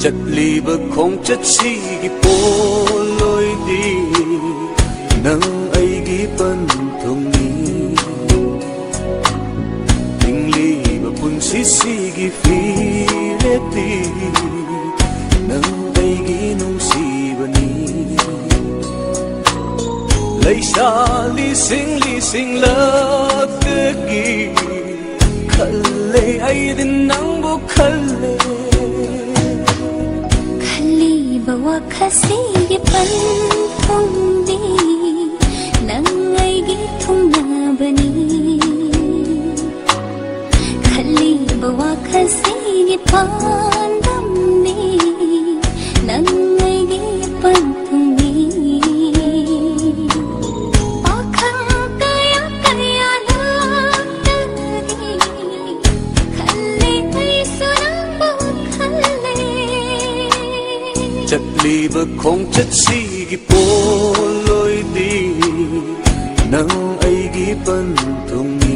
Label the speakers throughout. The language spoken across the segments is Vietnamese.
Speaker 1: ꯆꯠꯂꯤꯕ ꯈꯣꯡꯆꯠꯁꯤꯒꯤ ꯄꯣꯠꯂꯣꯏꯗꯤ ꯅꯪ ꯑꯩꯒꯤ ꯄꯟꯊꯨꯡꯅꯤ ꯍꯤꯡꯂꯤꯕ ꯄꯨꯟꯁꯤꯁꯤꯒꯤ ꯐꯤꯔꯦꯞꯇꯤ ꯅꯪ ꯑꯩꯒꯤ ꯅꯨꯡꯁꯤꯕꯅꯤ ꯂꯩꯁꯥ ꯂꯤꯁꯤꯡ ꯂꯤꯁꯤꯡ ꯂꯛꯇꯒꯤ ꯈꯜꯂꯦ ꯑꯩꯗꯤ ꯅꯪꯕꯨ ꯈꯜꯂꯦ
Speaker 2: وكسيبا حمدي نغي جيتم نابني خليب وكسيبا
Speaker 1: Liebe konntet si gipoloy di Nang ay gipantungi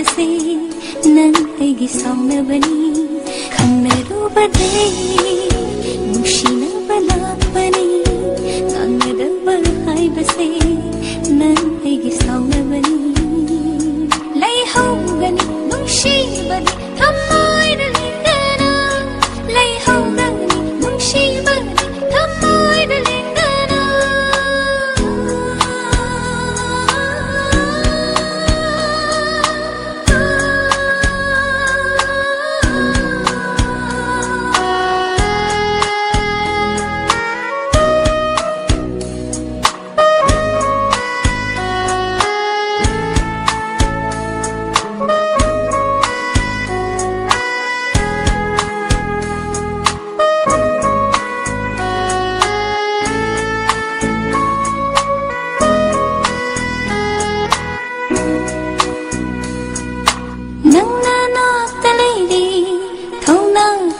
Speaker 2: ಹಸಿ ನಂತೆಗೆ ಸೌಮ್ಯವನಿ ಕಣ್ಣರು ಬದೇ ಮುಷಿನ ಬಲಾಪನಿ ನನ್ನದ ಬರು ಹಾಯ್ಬಸೆ ನಂತೆಗೆ ಸೌಮ್ಯವನಿ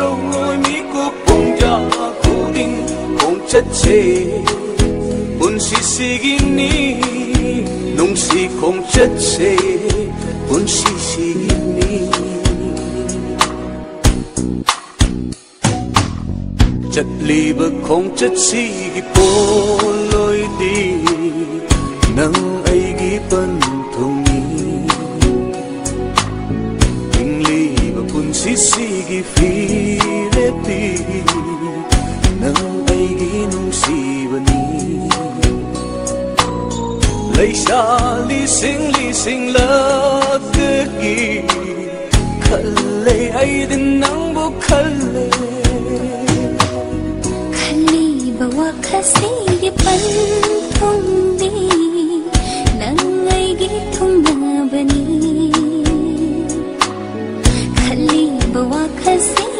Speaker 1: lâu ngôi mỹ quốc cùng gia cố định cùng chất chế un si si ni, nung si cùng chất chế un si si ni. chất li bờ không chất si gi po lôi đi. Nâng ai gi bần thùng ni kinh li bờ kun si si gi phi epti nang ay ginong sibani lay siya lising-lising latagi kalay ai din nang bukalay
Speaker 2: kalay bawa kasi pan thong di nang ay gitong na bani kalay bawa kasi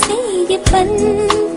Speaker 2: khali bawa